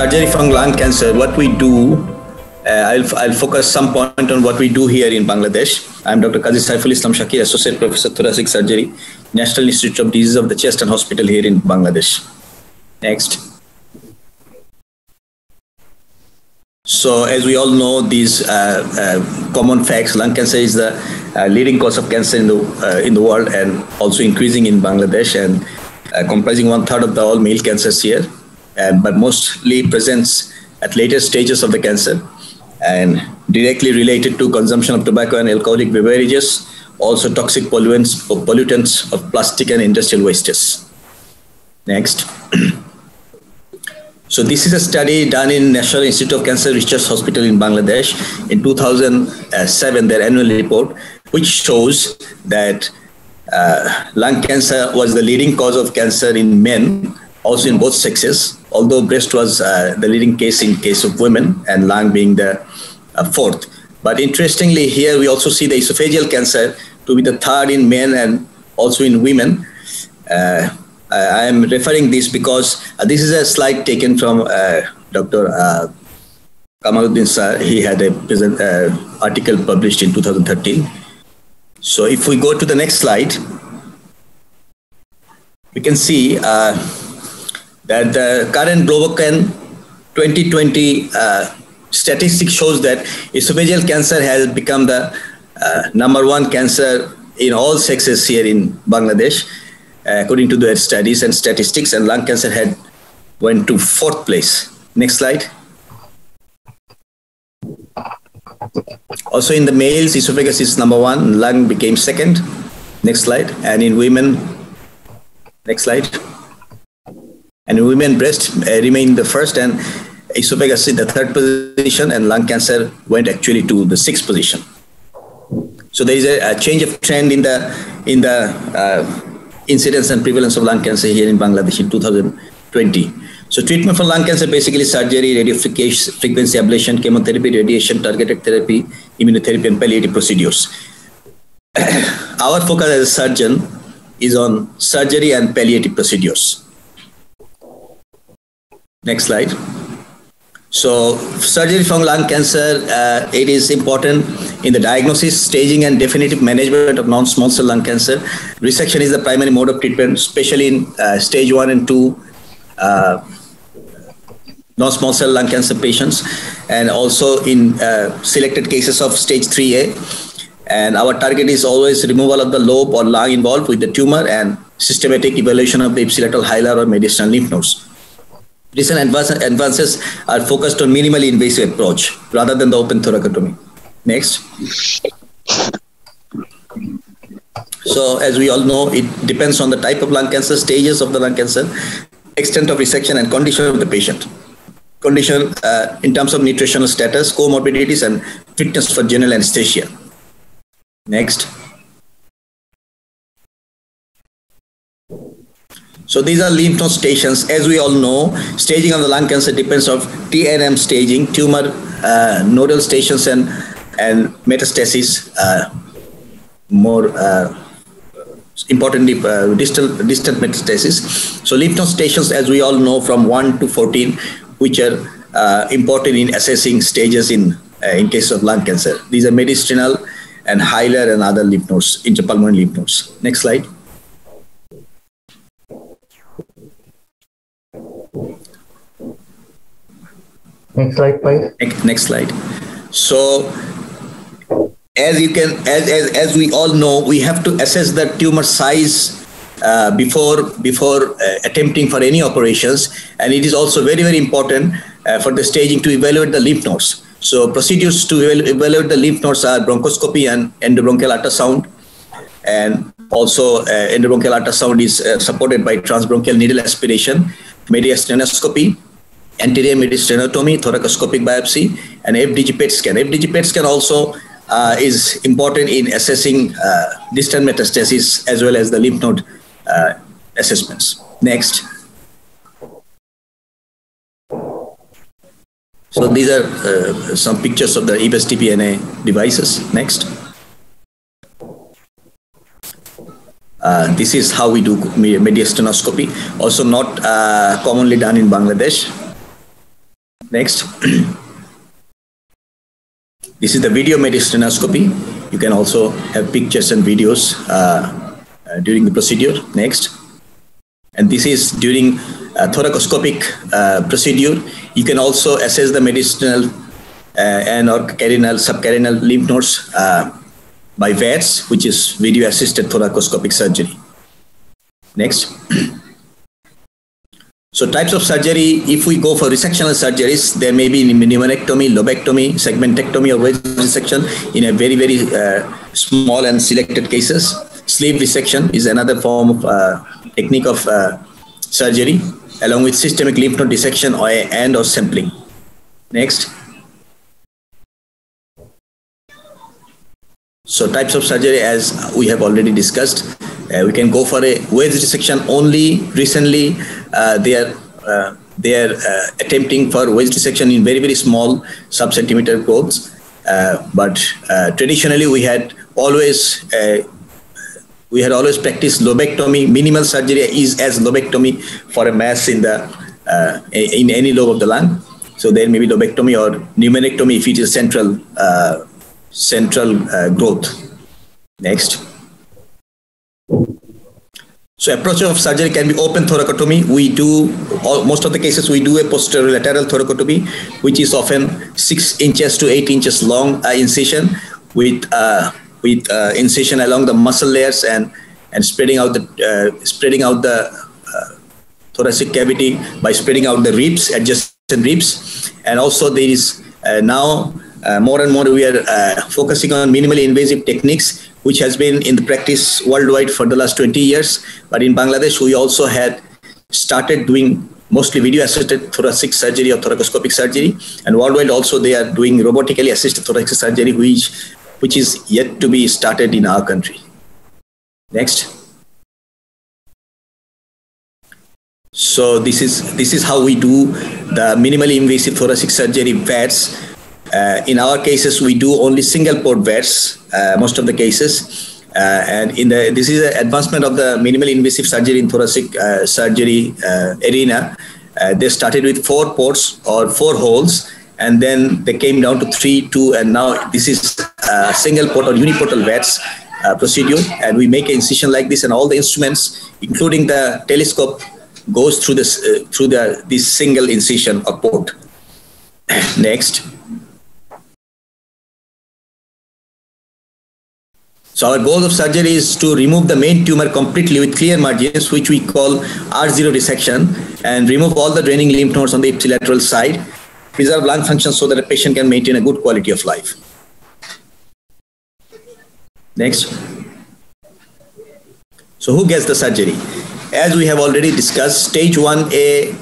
surgery from lung cancer, what we do, uh, I'll, I'll focus some point on what we do here in Bangladesh. I'm Dr. Kazi Saiful Islam Shakil, Associate Professor Thoracic Surgery, National Institute of Diseases of the Chest and Hospital here in Bangladesh. Next. So, as we all know, these uh, uh, common facts: lung cancer is the uh, leading cause of cancer in the uh, in the world, and also increasing in Bangladesh, and uh, comprising one third of the all male cancers here, but mostly presents at later stages of the cancer, and directly related to consumption of tobacco and alcoholic beverages, also toxic pollutants, or pollutants of plastic and industrial wastes. Next. So this is a study done in National Institute of Cancer Research Hospital in Bangladesh in 2007, their annual report, which shows that uh, lung cancer was the leading cause of cancer in men, also in both sexes, although breast was uh, the leading case in case of women and lung being the uh, fourth. But interestingly, here we also see the esophageal cancer to be the third in men and also in women. Uh, I am referring this because uh, this is a slide taken from uh, Dr. Uh, Kamaluddin Sir. He had a present, uh, article published in 2013. So if we go to the next slide, we can see uh, that the current GLOBOCAN 2020 uh, statistic shows that esophageal cancer has become the number one cancer in all sexes here in Bangladesh uh, according to their studies and statistics, and lung cancer had went to fourth place. Next slide. Also in the males, esophagus is number one, lung became second. Next slide. And in women, next slide. And women, breast uh, remained the first, and esophagus in the third position, and lung cancer went actually to the sixth position. So there is a, a change of trend in the in the uh, incidence and prevalence of lung cancer here in Bangladesh in 2020. So treatment for lung cancer basically surgery, radiofrequency ablation, chemotherapy, radiation, targeted therapy, immunotherapy, and palliative procedures. Our focus as a surgeon is on surgery and palliative procedures. Next slide. So surgery from lung cancer, uh, it is important in the diagnosis, staging, and definitive management of non-small cell lung cancer. Resection is the primary mode of treatment, especially in uh, stage one and two uh, non-small cell lung cancer patients, and also in uh, selected cases of stage 3A. And our target is always removal of the lobe or lung involved with the tumor and systematic evaluation of the ipsilateral hilar or mediastinal lymph nodes. Recent advances are focused on minimally invasive approach rather than the open thoracotomy. Next. So as we all know, it depends on the type of lung cancer, stages of the lung cancer, extent of resection and condition of the patient. Condition uh, in terms of nutritional status, comorbidities and fitness for general anesthesia. Next. So these are lymph node stations. As we all know, staging of the lung cancer depends on TNM staging, tumor uh, nodal stations and and metastasis. Uh, more uh, importantly, uh, distal distant metastasis. So lymph node stations, as we all know, from one to fourteen, which are uh, important in assessing stages in uh, in case of lung cancer. These are mediastinal and hilar and other lymph nodes, intrapulmonary lymph nodes. Next slide. Next slide, please. Next, next slide. So, as you can, as, as, as we all know, we have to assess the tumor size uh, before before uh, attempting for any operations, and it is also very very important uh, for the staging to evaluate the lymph nodes. So procedures to evaluate the lymph nodes are bronchoscopy and endobronchial ultrasound, and also uh, endobronchial ultrasound is uh, supported by transbronchial needle aspiration, mediastinoscopy, anterior mediastinotomy, thoracoscopic biopsy, and FDG PET scan. FDG PET scan also uh, is important in assessing uh, distant metastasis as well as the lymph node uh, assessments. Next. So these are uh, some pictures of the EBUS TBNA devices. Next. Uh, this is how we do mediastinoscopy, also not uh, commonly done in Bangladesh. Next. this is the video mediastinoscopy. You can also have pictures and videos uh, uh, during the procedure. Next. And this is during thoracoscopic uh, procedure. You can also assess the mediastinal uh, and or carinal, subcarinal lymph nodes uh, by VATS, which is video assisted thoracoscopic surgery. Next. So types of surgery, if we go for resectional surgeries, there may be pneumonectomy, lobectomy, segmentectomy or wedge resection in a very, very uh, small and selected cases. Sleeve resection is another form of uh, technique of uh, surgery along with systemic lymph node dissection or, and or sampling. Next. So types of surgery as we have already discussed. Uh, we can go for a wedge resection only. Recently, they are uh, they are uh, attempting for wedge resection in very very small sub-centimeter growths. Uh, but uh, traditionally, we had always we had always practiced lobectomy. Minimal surgery is as lobectomy for a mass in the in any lobe of the lung. So there may be lobectomy or pneumonectomy if it is central central growth. Next. So approach of surgery can be open thoracotomy. We do, all, most of the cases, we do a posterior lateral thoracotomy, which is often six inches to eight inches long uh, incision with uh, with uh, incision along the muscle layers and and spreading out the uh, spreading out the uh, thoracic cavity by spreading out the ribs, adjacent ribs, and also there is uh, now more and more we are focusing on minimally invasive techniques which has been in the practice worldwide for the last 20 years. But in Bangladesh, we also had started doing mostly video assisted thoracic surgery or thoracoscopic surgery. And worldwide also they are doing robotically assisted thoracic surgery, which, which is yet to be started in our country. Next. So this is this is how we do the minimally invasive thoracic surgery VATS uh, in our cases, we do only single port VATS, uh, most of the cases. Uh, and in the this is an advancement of the minimally invasive surgery in thoracic uh, surgery uh, arena. They started with four ports or four holes, and then they came down to three, two, and now this is a single port or uniportal VATS procedure. And we make an incision like this, and all the instruments, including the telescope, goes through this through the this single incision or port. Next. So our goal of surgery is to remove the main tumor completely with clear margins, which we call R0 resection, and remove all the draining lymph nodes on the ipsilateral side, preserve lung function so that a patient can maintain a good quality of life. Next. So who gets the surgery? As we have already discussed, stage 1A,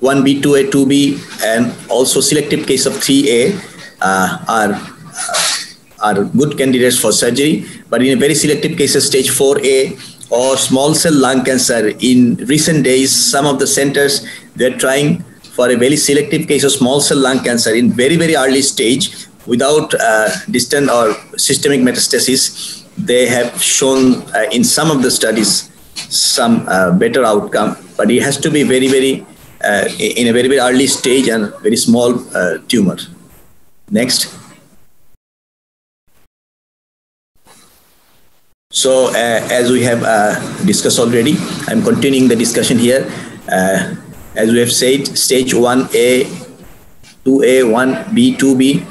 1B, 2A, 2B, and also selective case of 3A uh, are uh, are good candidates for surgery, but in a very selective cases, stage 4A or small cell lung cancer, in recent days, some of the centers, they're trying for a very selective case of small cell lung cancer in very, very early stage without uh, distant or systemic metastasis. They have shown uh, in some of the studies some uh, better outcome, but it has to be very, very uh, in a very, very early stage and very small uh, tumor. Next. So uh, as we have uh, discussed already, I'm continuing the discussion here. Uh, as we have said, stage 1A, 2A, 1B, 2B.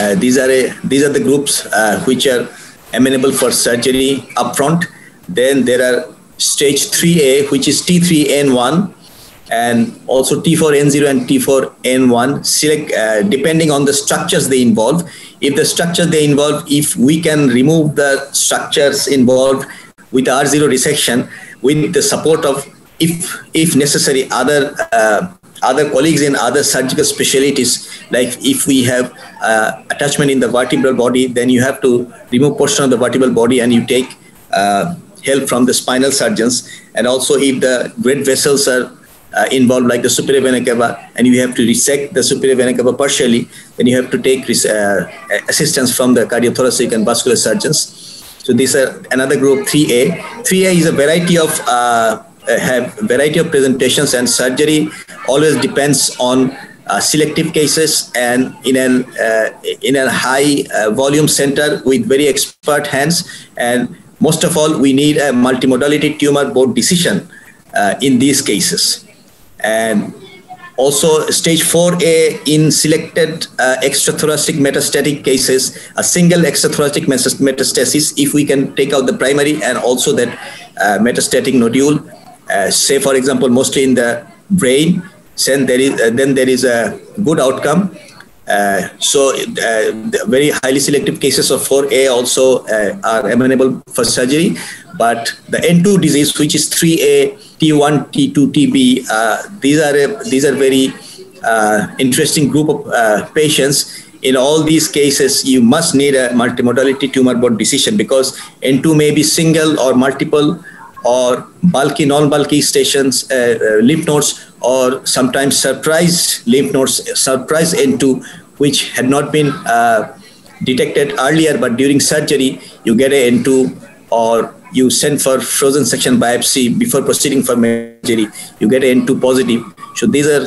Uh, these are a, these are the groups uh, which are amenable for surgery upfront. Then there are stage 3A, which is T3N1, and also T4N0 and T4N1. Select uh, depending on the structures they involve if the structure they involve, if we can remove the structures involved with R0 resection with the support of, if if necessary, other uh, other colleagues in other surgical specialties, like if we have uh, attachment in the vertebral body, then you have to remove portion of the vertebral body and you take uh, help from the spinal surgeons. And also if the great vessels are uh, involved like the superior vena cava and you have to resect the superior vena cava partially, then you have to take uh, assistance from the cardiothoracic and vascular surgeons. So these are another group 3A. 3A is a variety of uh, have variety of presentations and surgery always depends on uh, selective cases and in an uh, in a high uh, volume center with very expert hands and most of all we need a multimodality tumor board decision uh, in these cases and also stage 4a in selected uh, extrathoracic metastatic cases a single extrathoracic metastasis if we can take out the primary and also that uh, metastatic nodule say for example mostly in the brain then there is uh, then there is a good outcome. Uh, so uh, very highly selective cases of 4A also uh, are amenable for surgery, but the N2 disease, which is 3A, T1, T2, TB, uh, these are a, these are very uh, interesting group of patients. In all these cases, you must need a multimodality tumor board decision because N2 may be single or multiple or bulky, non-bulky stations, lymph nodes or sometimes surprise lymph nodes, surprise N2, which had not been uh, detected earlier, but during surgery, you get a N2 or you send for frozen section biopsy before proceeding for surgery, you get N2 positive. So these are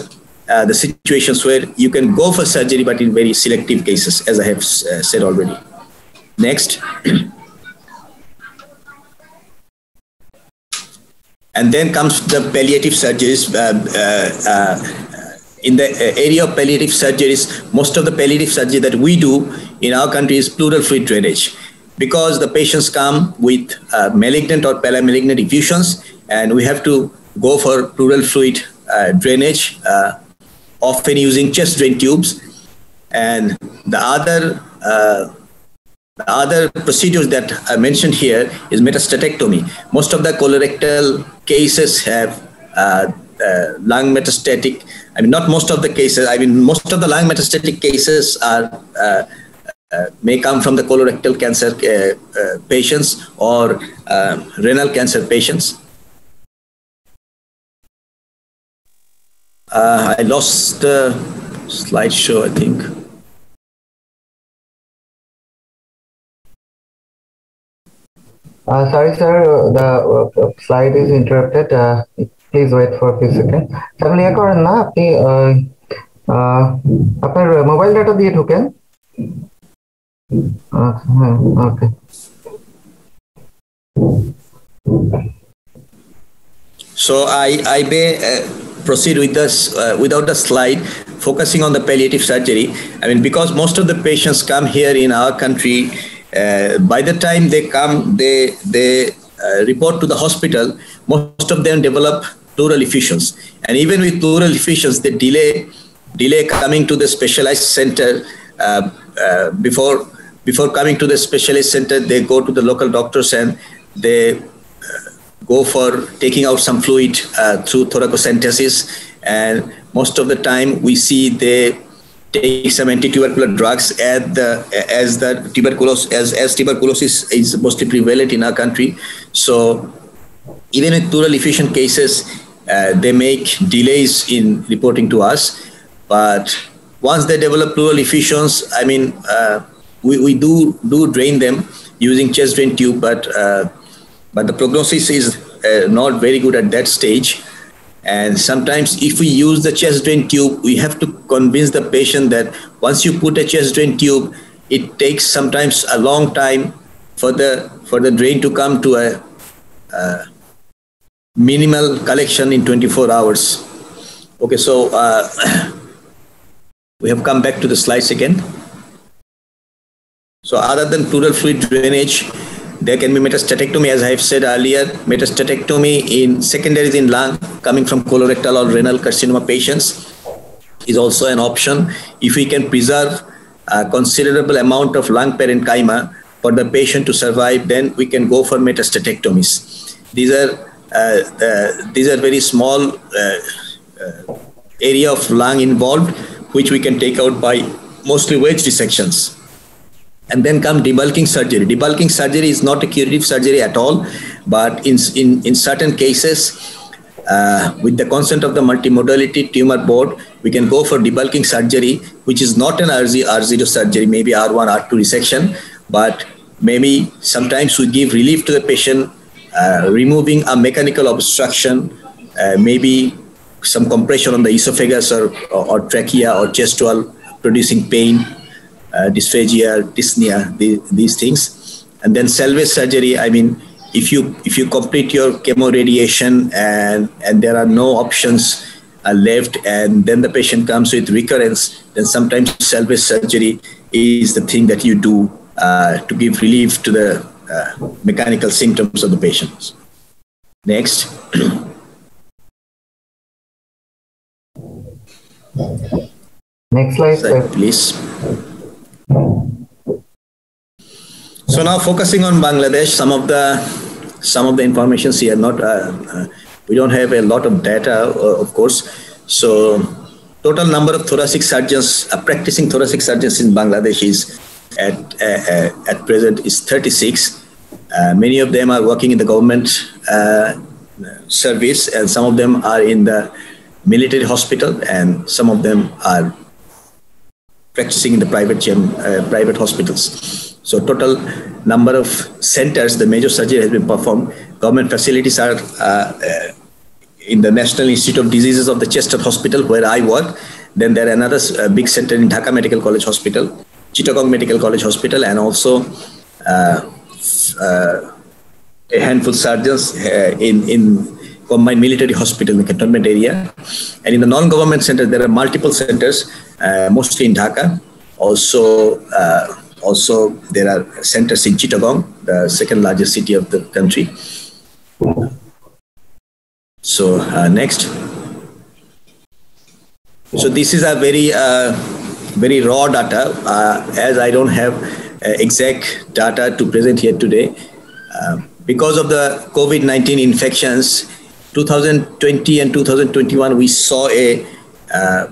uh, the situations where you can go for surgery, but in very selective cases, as I have uh, said already. Next. And then comes the palliative surgeries. Uh, uh, uh, in the area of palliative surgeries, most of the palliative surgery that we do in our country is pleural fluid drainage because the patients come with uh, malignant or paramalignant effusions and we have to go for pleural fluid uh, drainage, uh, often using chest drain tubes. And the other the other procedures that I mentioned here is metastatectomy. Most of the colorectal cases have uh, uh, lung metastatic. I mean, not most of the cases. I mean, most of the lung metastatic cases are uh, uh may come from the colorectal cancer uh, uh, patients or renal cancer patients. I lost the slideshow, I think. Uh, sorry, sir, the uh, slide is interrupted. Uh, please wait for a few seconds. তাহলে ইয়ে করেন না আপনি আপনার mobile data দিয়ে ঢুকেন Okay. So I, I may uh, proceed with this uh, without the slide, focusing on the palliative surgery. I mean, because most of the patients come here in our country, uh, by the time they come, they they uh, report to the hospital. Most of them develop pleural effusions, and even with pleural effusions, they delay delay coming to the specialized center uh, uh, before before coming to the specialist center. They go to the local doctors and they uh, go for taking out some fluid through thoracocentesis, and most of the time we see they take some anti-tubercular drugs at the as the tuberculosis as, as tuberculosis is mostly prevalent in our country. So even in pleural effusion cases, uh, they make delays in reporting to us. But once they develop pleural effusions, I mean, uh, we, we do do drain them using chest drain tube, but uh, but the prognosis is uh, not very good at that stage. And sometimes, if we use the chest drain tube, we have to convince the patient that once you put a chest drain tube, it takes sometimes a long time for the for the drain to come to a uh, minimal collection in 24 hours. Okay, so uh, we have come back to the slides again. So other than pleural fluid drainage, there can be metastatectomy, as I have said earlier. Metastatectomy in secondaries in lung coming from colorectal or renal carcinoma patients is also an option. If we can preserve a considerable amount of lung parenchyma for the patient to survive, then we can go for metastatectomies. These are uh, uh, these are very small uh, uh area of lung involved, which we can take out by mostly wedge dissections and then come debulking surgery. Debulking surgery is not a curative surgery at all, but in, in, in certain cases, uh, with the consent of the multimodality tumor board, we can go for debulking surgery, which is not an RZ, R0 surgery, maybe R1, R2 resection, but maybe sometimes we give relief to the patient, uh, removing a mechanical obstruction, uh, maybe some compression on the esophagus or, or, or trachea or chest wall, producing pain, uh, dysphagia, dyspnea, the, these things. And then salvage surgery, I mean, if you if you complete your chemo radiation and and there are no options uh, left and then the patient comes with recurrence then sometimes salvage surgery is the thing that you do uh, to give relief to the uh, mechanical symptoms of the patients. Next. Next slide, slide please so now focusing on Bangladesh, some of the some of the information here not uh, uh, we don't have a lot of data, uh, of course. So total number of thoracic surgeons, uh, practicing thoracic surgeons in Bangladesh is at uh, at present is 36. many of them are working in the government service, and some of them are in the military hospital, and some of them are practicing in the private gym, private hospitals. So total number of centers, the major surgery has been performed. Government facilities are uh, uh, in the National Institute of Diseases of the Chester Hospital, where I work. Then there are another uh, big center in Dhaka Medical College Hospital, Chittagong Medical College Hospital, and also uh, uh, a handful of surgeons uh, in in combined military hospital in the cantonment area. And in the non-government centers, there are multiple centers, mostly in Dhaka. Also also, there are centers in Chittagong, the second largest city of the country. So uh, next. So this is a very, uh, very raw data, uh, as I don't have uh, exact data to present here today. Uh, because of the COVID-19 infections, 2020 and 2021, we saw a, uh,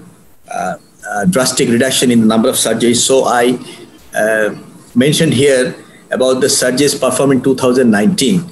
a drastic reduction in the number of surgeries. So I uh, mentioned here about the surgeries performed in 2019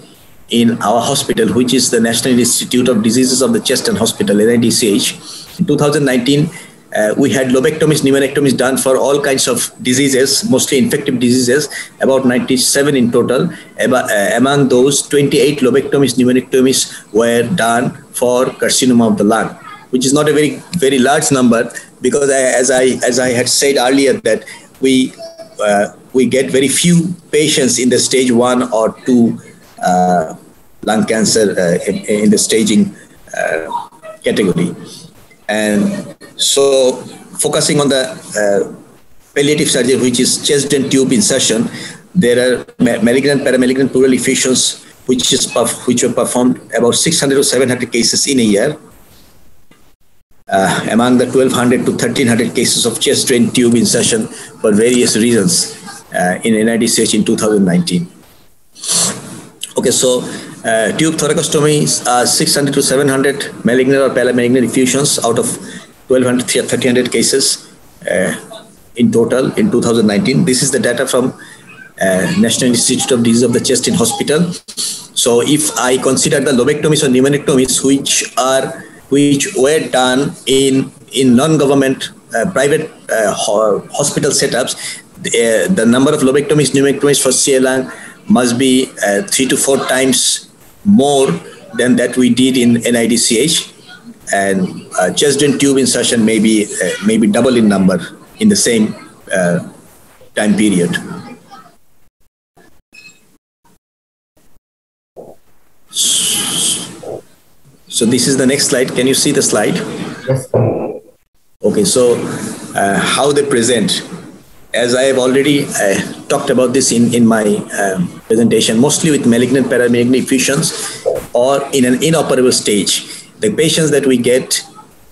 in our hospital, which is the National Institute of Diseases of the Chest and Hospital, NIDCH. In 2019, uh, we had lobectomies, pneumonectomies done for all kinds of diseases, mostly infective diseases, about 97 in total. Uh, among those, 28 lobectomies, pneumonectomies were done for carcinoma of the lung, which is not a very, very large number because I, as I as I had said earlier that we uh, we get very few patients in the stage one or two uh, lung cancer uh, in, in, the staging uh, category. And so, focusing on the uh, palliative surgery, which is chest and tube insertion, there are malignant, paramalignant pleural effusions, which is which were performed about 600 to 700 cases in a year uh, among the 1200 to 1300 cases of chest drain tube insertion for various reasons uh, in NIDCH in 2019. Okay, so uh, tube thoracostomy are 600 to 700 malignant or paramalignant effusions out of 1200 to 1300 cases uh, in total in 2019. This is the data from uh, National Institute of Disease of the Chest in hospital. So if I consider the lobectomies or pneumonectomies, which are which were done in in non-government uh, private uh, hospital setups, the, uh, the, number of lobectomies, pneumectomies for CLN must be uh, three to four times more than that we did in NIDCH, and uh, chest tube insertion maybe uh, maybe double in number in the same time period. So this is the next slide. Can you see the slide? Yes. Okay, so uh, how they present. As I have already uh, talked about this in, in my um, presentation, mostly with malignant paramalignant effusions or in an inoperable stage. The patients that we get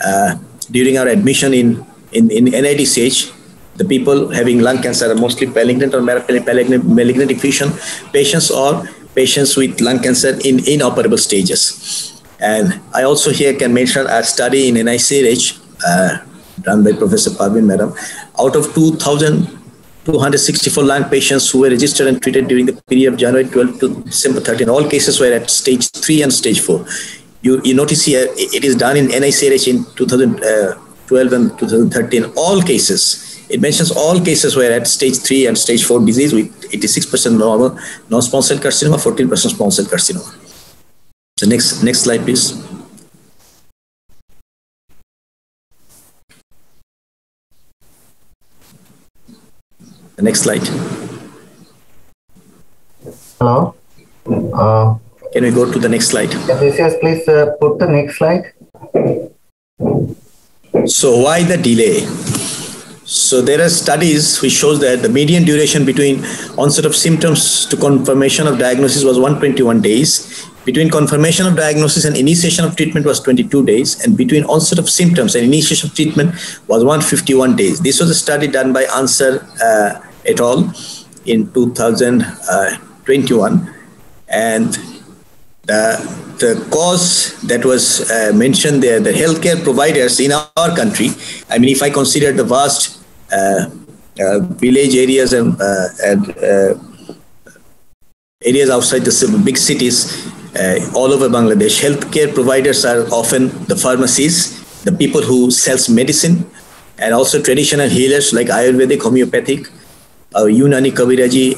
uh, during our admission in, in, in NIDCH, the people having lung cancer are mostly malignant or malignant, malignant effusion patients or patients with lung cancer in inoperable stages. And I also here can mention a study in NICH uh, done by Professor Parveen Madam. Out of 2,264 lung patients who were registered and treated during the period of January 12 to December 13, all cases were at stage 3 and stage 4. You, you notice here it is done in NICH in 2012 uh, and 2013. All cases it mentions all cases were at stage 3 and stage 4 disease with 86% normal non-small carcinoma, 14% small carcinoma. The next next slide, please. The next slide. Hello? Uh, Can we go to the next slide? Odysseus, please uh, put the next slide. So why the delay? So there are studies which shows that the median duration between onset of symptoms to confirmation of diagnosis was 121 days. Between confirmation of diagnosis and initiation of treatment was 22 days, and between onset of symptoms and initiation of treatment was 151 days. This was a study done by Ansar uh, et al. in 2021, and the, the cause that was uh, mentioned there, the healthcare providers in our country, I mean, if I consider the vast uh, uh, village areas and, uh, and uh, areas outside the big cities, uh, all over Bangladesh, healthcare providers are often the pharmacies, the people who sells medicine, and also traditional healers like Ayurvedic, homeopathic, uh, Unani, Kabiraji,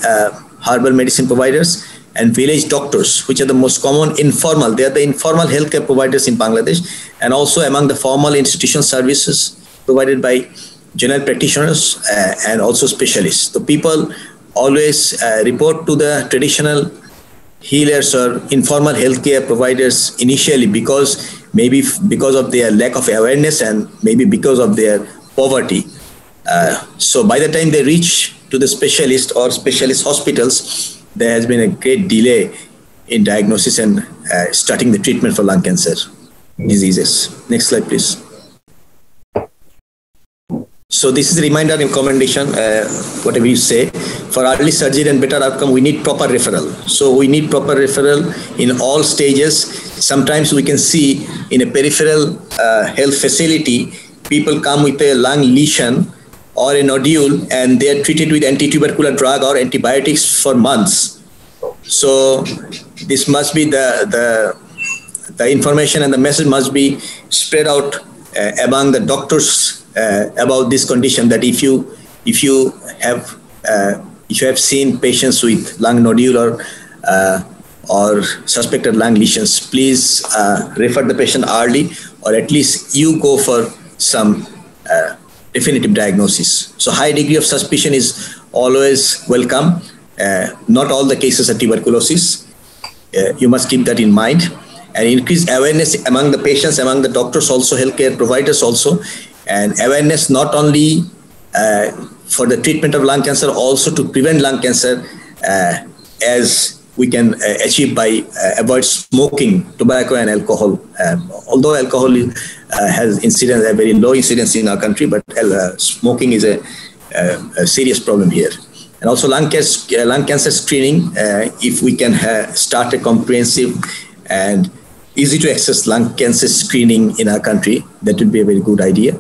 herbal medicine providers, and village doctors, which are the most common informal. They are the informal healthcare providers in Bangladesh, and also among the formal institutional services provided by general practitioners uh, and also specialists. The people always uh, report to the traditional healers or informal healthcare providers initially because maybe because of their lack of awareness and maybe because of their poverty. Uh, so by the time they reach to the specialist or specialist hospitals, there has been a great delay in diagnosis and uh, starting the treatment for lung cancer diseases. Next slide, please. So this is a reminder and recommendation, uh, whatever you say. For early surgery and better outcome, we need proper referral. So we need proper referral in all stages. Sometimes we can see in a peripheral uh, health facility, people come with a lung lesion or a nodule and they are treated with anti-tubercular drug or antibiotics for months. So this must be the, the, the information and the message must be spread out uh, among the doctors uh, about this condition that if you if you have uh, if you have seen patients with lung nodule or uh, or suspected lung lesions, please uh, refer the patient early, or at least you go for some uh, definitive diagnosis. So high degree of suspicion is always welcome. Uh, not all the cases are tuberculosis. you must keep that in mind and increase awareness among the patients, among the doctors, also healthcare providers, also, and awareness not only uh, for the treatment of lung cancer, also to prevent lung cancer, uh, as we can uh, achieve by uh, avoid smoking, tobacco, and alcohol. Um, although alcohol uh, has incidence, a very low incidence in our country, but uh, smoking is a, a, serious problem here. And also lung, cancer, lung cancer screening, if we can start a comprehensive and easy to access lung cancer screening in our country, that would be a very good idea.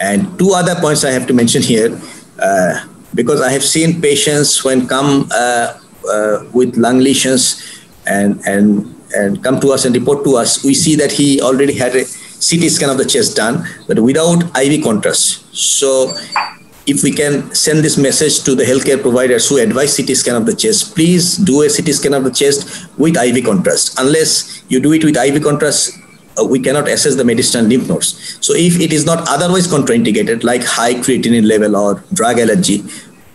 And two other points I have to mention here, uh, because I have seen patients when come uh, uh, with lung lesions and, and, and come to us and report to us, we see that he already had a CT scan of the chest done, but without IV contrast. So if we can send this message to the healthcare providers who advise CT scan of the chest, please do a CT scan of the chest with IV contrast. Unless you do it with IV contrast, Uh, we cannot assess the mediastinal lymph nodes. So if it is not otherwise contraindicated, like high creatinine level or drug allergy,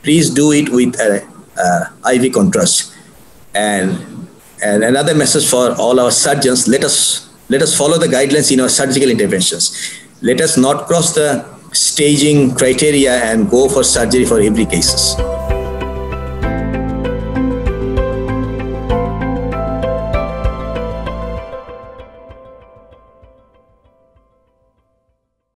please do it with a, a IV contrast. And and another message for all our surgeons: let us let us follow the guidelines in our surgical interventions. Let us not cross the staging criteria and go for surgery for every cases.